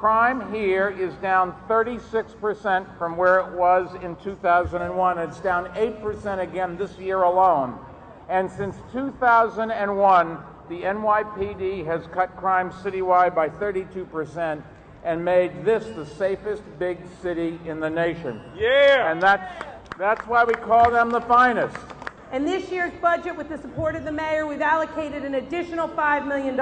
Crime here is down 36% from where it was in 2001. It's down 8% again this year alone. And since 2001, the NYPD has cut crime citywide by 32% and made this the safest big city in the nation. Yeah. And that's, that's why we call them the finest. And this year's budget, with the support of the mayor, we've allocated an additional $5 million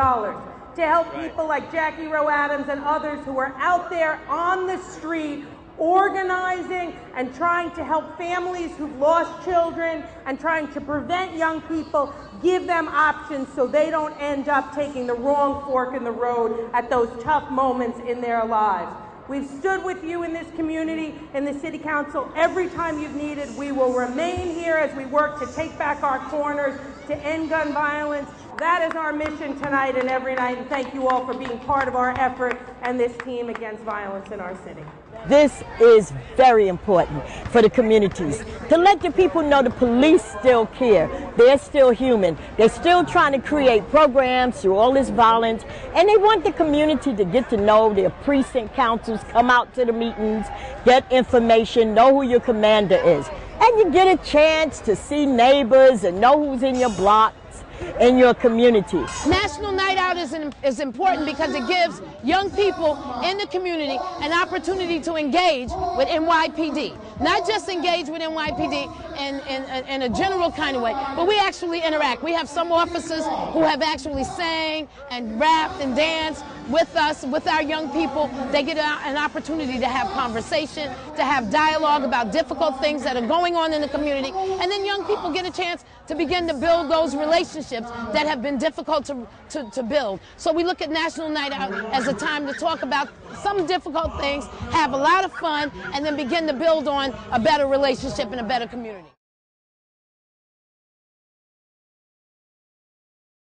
to help people like Jackie Rowe Adams and others who are out there on the street organizing and trying to help families who've lost children and trying to prevent young people, give them options so they don't end up taking the wrong fork in the road at those tough moments in their lives. We've stood with you in this community, in the City Council, every time you've needed. We will remain here as we work to take back our corners, to end gun violence. That is our mission tonight and every night, and thank you all for being part of our effort and this team against violence in our city. This is very important for the communities to let the people know the police still care. They're still human. They're still trying to create programs through all this violence, and they want the community to get to know their precinct councils, come out to the meetings, get information, know who your commander is. And you get a chance to see neighbors and know who's in your blocks in your community. National Out is, in, is important because it gives young people in the community an opportunity to engage with NYPD. Not just engage with NYPD in, in, in a general kind of way, but we actually interact. We have some officers who have actually sang and rapped and danced with us, with our young people. They get an opportunity to have conversation, to have dialogue about difficult things that are going on in the community. And then young people get a chance to begin to build those relationships that have been difficult to, to, to build. So we look at National Night Out as a time to talk about some difficult things, have a lot of fun, and then begin to build on a better relationship and a better community.